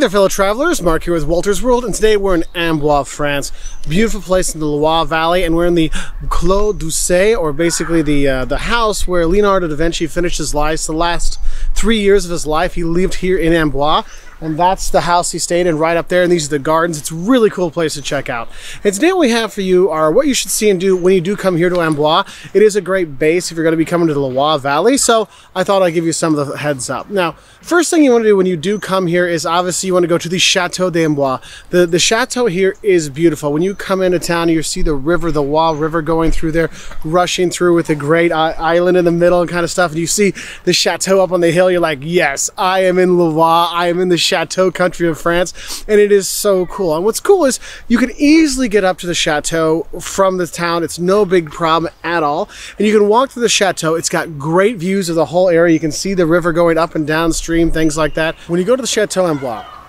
there, fellow travelers. Mark here with Wolters World, and today we're in Amboise, France. Beautiful place in the Loire Valley, and we're in the Clos Lucé, or basically the uh, the house where Leonardo da Vinci finished his life. The last three years of his life, he lived here in Amboise and that's the house he stayed in right up there and these are the gardens. It's a really cool place to check out. And today what we have for you are what you should see and do when you do come here to Amboise. It is a great base if you're going to be coming to the Loire Valley so I thought I'd give you some of the heads up. Now first thing you want to do when you do come here is obviously you want to go to the Chateau d'Amboise. The the chateau here is beautiful. When you come into town you see the river the Loire River going through there rushing through with a great island in the middle and kind of stuff and you see the chateau up on the hill you're like yes I am in Loire I am in the chateau country of France, and it is so cool. And what's cool is you can easily get up to the chateau from the town. It's no big problem at all. And you can walk to the chateau. It's got great views of the whole area. You can see the river going up and downstream, things like that. When you go to the Chateau Amboise,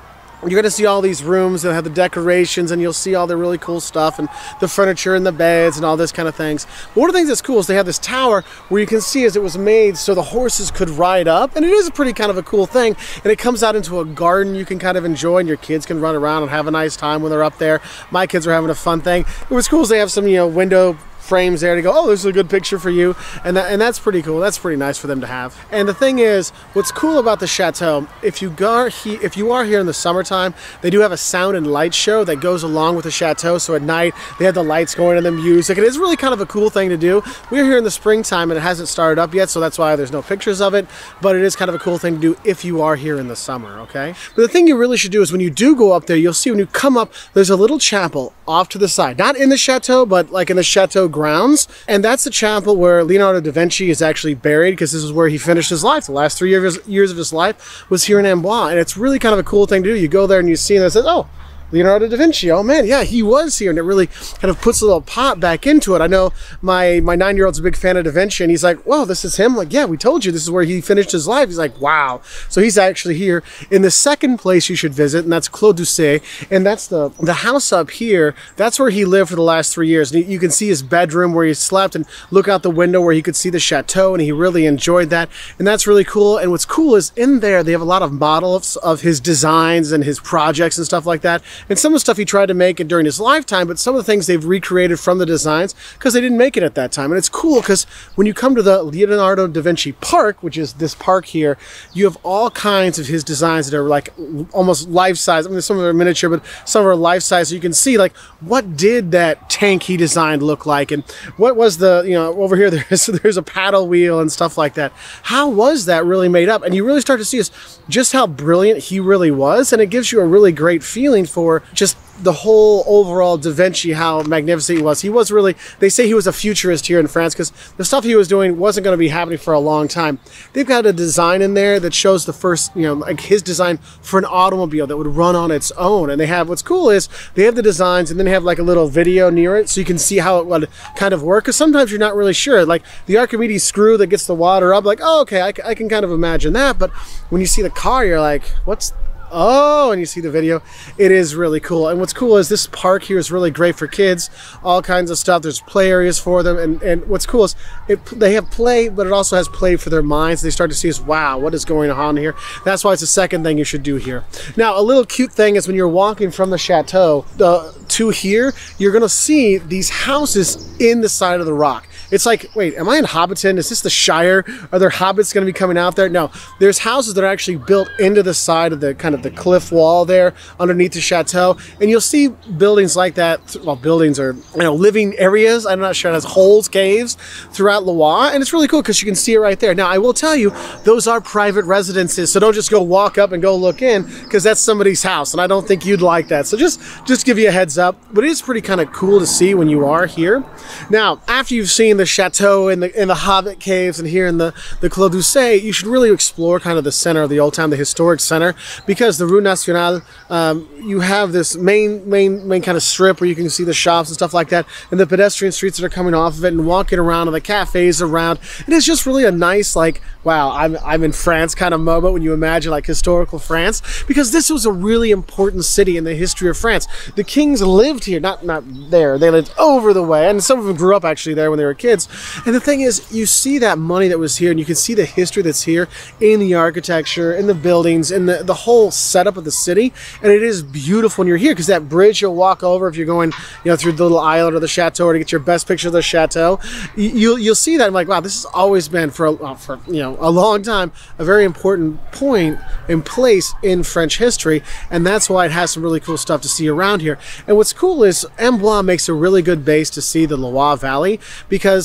you're going to see all these rooms that have the decorations and you'll see all the really cool stuff and the furniture and the beds and all this kind of things. But one of the things that's cool is they have this tower where you can see as it was made so the horses could ride up and it is a pretty kind of a cool thing and it comes out into a garden you can kind of enjoy and your kids can run around and have a nice time when they're up there. My kids are having a fun thing. What's cool is they have some, you know, window frames there to go, oh, this is a good picture for you. And, that, and that's pretty cool. That's pretty nice for them to have. And the thing is, what's cool about the Chateau, if you, go he, if you are here in the summertime, they do have a sound and light show that goes along with the Chateau. So at night, they have the lights going and the music. And it's really kind of a cool thing to do. We're here in the springtime and it hasn't started up yet, so that's why there's no pictures of it. But it is kind of a cool thing to do if you are here in the summer, okay? But the thing you really should do is when you do go up there, you'll see when you come up, there's a little chapel off to the side. Not in the Chateau, but like in the Chateau grounds. And that's the chapel where Leonardo da Vinci is actually buried because this is where he finished his life. The last three years, years of his life was here in Amboise. And it's really kind of a cool thing to do. You go there and you see and it says, oh, Leonardo da Vinci. Oh man, yeah, he was here, and it really kind of puts a little pop back into it. I know my my nine year old's a big fan of Da Vinci, and he's like, "Well, this is him." I'm like, yeah, we told you this is where he finished his life. He's like, "Wow!" So he's actually here. In the second place you should visit, and that's Clos Lucé, and that's the the house up here. That's where he lived for the last three years. And you can see his bedroom where he slept, and look out the window where he could see the chateau, and he really enjoyed that. And that's really cool. And what's cool is in there they have a lot of models of his designs and his projects and stuff like that. And some of the stuff he tried to make it during his lifetime, but some of the things they've recreated from the designs because they didn't make it at that time. And it's cool because when you come to the Leonardo da Vinci Park, which is this park here, you have all kinds of his designs that are like almost life size. I mean, some of them are miniature, but some are life size. So you can see like what did that tank he designed look like, and what was the you know over here there's there's a paddle wheel and stuff like that. How was that really made up? And you really start to see just how brilliant he really was, and it gives you a really great feeling for just the whole overall Da Vinci, how magnificent he was. He was really, they say he was a futurist here in France because the stuff he was doing wasn't going to be happening for a long time. They've got a design in there that shows the first, you know, like his design for an automobile that would run on its own. And they have, what's cool is they have the designs and then they have like a little video near it so you can see how it would kind of work. Because sometimes you're not really sure. Like the Archimedes screw that gets the water up, like, oh, okay, I, I can kind of imagine that. But when you see the car, you're like, what's Oh, and you see the video. It is really cool. And what's cool is this park here is really great for kids. All kinds of stuff. There's play areas for them. And, and what's cool is it, they have play, but it also has play for their minds. They start to see is, wow, what is going on here? That's why it's the second thing you should do here. Now, a little cute thing is when you're walking from the chateau uh, to here, you're going to see these houses in the side of the rock. It's like, wait, am I in Hobbiton? Is this the Shire? Are there hobbits going to be coming out there? No, there's houses that are actually built into the side of the kind of the cliff wall there underneath the chateau, and you'll see buildings like that. Well, buildings are you know living areas. I'm not sure it has holes, caves throughout Loire, and it's really cool because you can see it right there. Now, I will tell you, those are private residences, so don't just go walk up and go look in because that's somebody's house, and I don't think you'd like that. So just just give you a heads up. But it is pretty kind of cool to see when you are here. Now, after you've seen the chateau and the in the Hobbit caves and here in the the Clos Lucé, you should really explore kind of the center of the old town, the historic center, because the Rue Nationale, um, you have this main main main kind of strip where you can see the shops and stuff like that, and the pedestrian streets that are coming off of it, and walking around, and the cafes around. And it's just really a nice like wow, I'm I'm in France kind of moment when you imagine like historical France, because this was a really important city in the history of France. The kings lived here, not not there, they lived over the way, and some of them grew up actually there when they were kids kids. And the thing is, you see that money that was here, and you can see the history that's here in the architecture, in the buildings, in the, the whole setup of the city. And it is beautiful when you're here because that bridge you'll walk over if you're going, you know, through the little island or the chateau or to get your best picture of the chateau. You'll, you'll see that. I'm like, wow, this has always been for, a, for you know, a long time, a very important point and place in French history. And that's why it has some really cool stuff to see around here. And what's cool is Amboise makes a really good base to see the Loire Valley because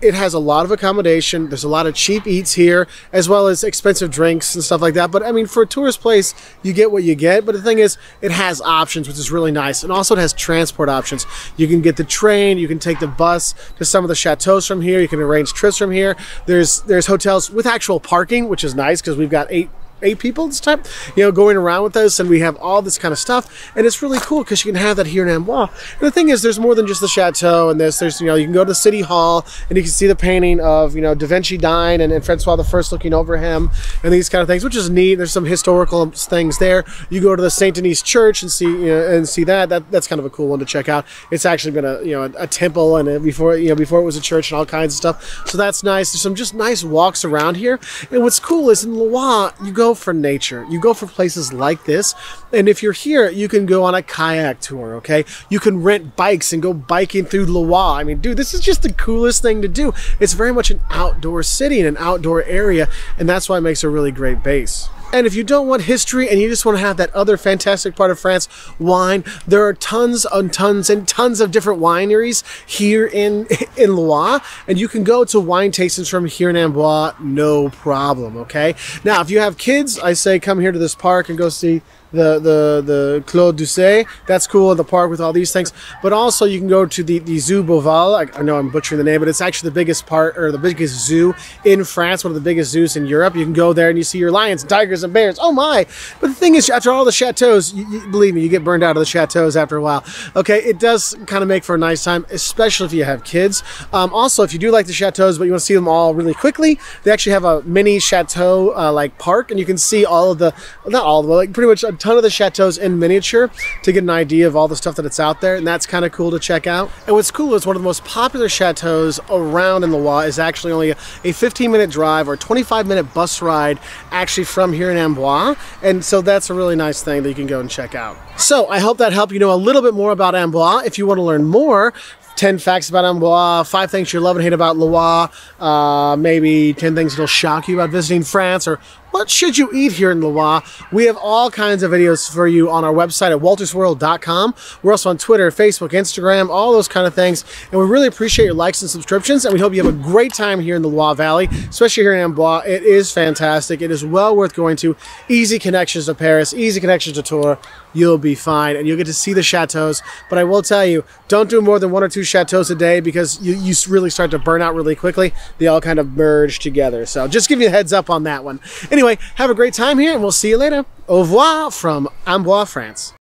it has a lot of accommodation. There's a lot of cheap eats here, as well as expensive drinks and stuff like that. But I mean, for a tourist place, you get what you get. But the thing is, it has options, which is really nice. And also, it has transport options. You can get the train, you can take the bus to some of the chateaus from here. You can arrange trips from here. There's there's hotels with actual parking, which is nice because we've got eight eight people this time, you know, going around with us, and we have all this kind of stuff, and it's really cool because you can have that here in Amboise. And the thing is, there's more than just the chateau and this. There's, you know, you can go to the city hall and you can see the painting of, you know, Da Vinci dying and, and Francois First looking over him, and these kind of things, which is neat. There's some historical things there. You go to the Saint Denis Church and see, you know, and see that. That that's kind of a cool one to check out. It's actually been a, you know, a, a temple and a, before, you know, before it was a church and all kinds of stuff. So that's nice. There's some just nice walks around here. And what's cool is in Loire, you go for nature. You go for places like this. And if you're here, you can go on a kayak tour, okay? You can rent bikes and go biking through Loire. I mean, dude, this is just the coolest thing to do. It's very much an outdoor city and an outdoor area, and that's why it makes a really great base. And if you don't want history and you just want to have that other fantastic part of France, wine, there are tons and tons and tons of different wineries here in in Loire, and you can go to wine tastings from here in Amboise, no problem. Okay. Now, if you have kids, I say come here to this park and go see the the the Clos Lucé. That's cool in the park with all these things. But also you can go to the, the Zoo Beauval. I, I, know I'm butchering the name, but it's actually the biggest part or the biggest zoo in France, one of the biggest zoos in Europe. You can go there and you see your lions tigers and bears. Oh my! But the thing is, after all the chateaus, you, you, believe me, you get burned out of the chateaus after a while. Okay, it does kind of make for a nice time, especially if you have kids. Um, also, if you do like the chateaus, but you want to see them all really quickly, they actually have a mini chateau uh, like park, and you can see all of the not all of like pretty much a ton of the chateaus in miniature to get an idea of all the stuff that it's out there, and that's kind of cool to check out. And what's cool is one of the most popular chateaus around in the Loire is actually only a 15 minute drive or 25 minute bus ride actually from here in Amboise, and so that's a really nice thing that you can go and check out. So I hope that helped you know a little bit more about Amboise. If you want to learn more, 10 facts about Amboise, 5 things you love and hate about Loire, uh, maybe 10 things that'll shock you about visiting France, or what should you eat here in Loire? We have all kinds of videos for you on our website at woltersworld.com. We're also on Twitter, Facebook, Instagram, all those kind of things. And we really appreciate your likes and subscriptions. And we hope you have a great time here in the Loire Valley, especially here in Amboise. It is fantastic. It is well worth going to. Easy connections to Paris, easy connections to Tours. You'll be fine. And you'll get to see the chateaus. But I will tell you, don't do more than one or two chateaus a day because you, you really start to burn out really quickly. They all kind of merge together. So just give you a heads up on that one. Anyway, Anyway, have a great time here and we'll see you later. Au revoir from Amboise, France.